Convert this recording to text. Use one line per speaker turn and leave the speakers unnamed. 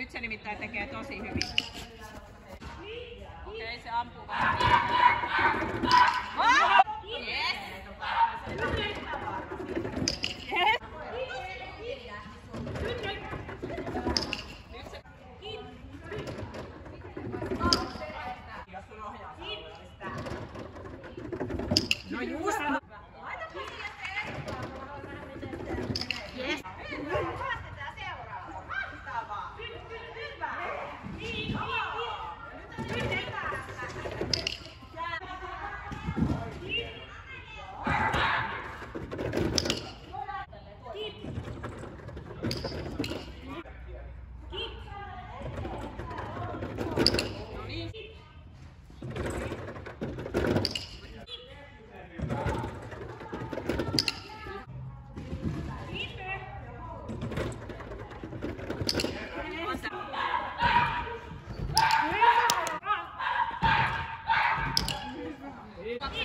Nyt se nimittäin tekee tosi hyvin. Okei, okay, se ampuu vähän. Oh! Yes! No juu! Yeah.